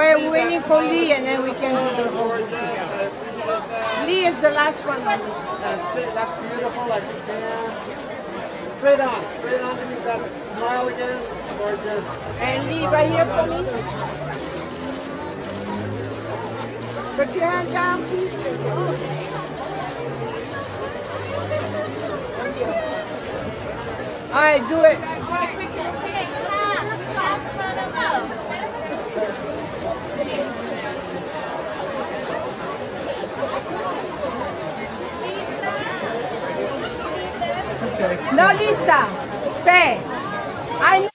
We're waiting for Lee and then we can do the whole group together. Lee is the last one. That's it. That's beautiful. Like you can. Straight on. Straight on. Give me that smile again. Gorgeous. And Lee, right here for me. Put your hand down, please. All right, do it. No, Lisa. P. Ay,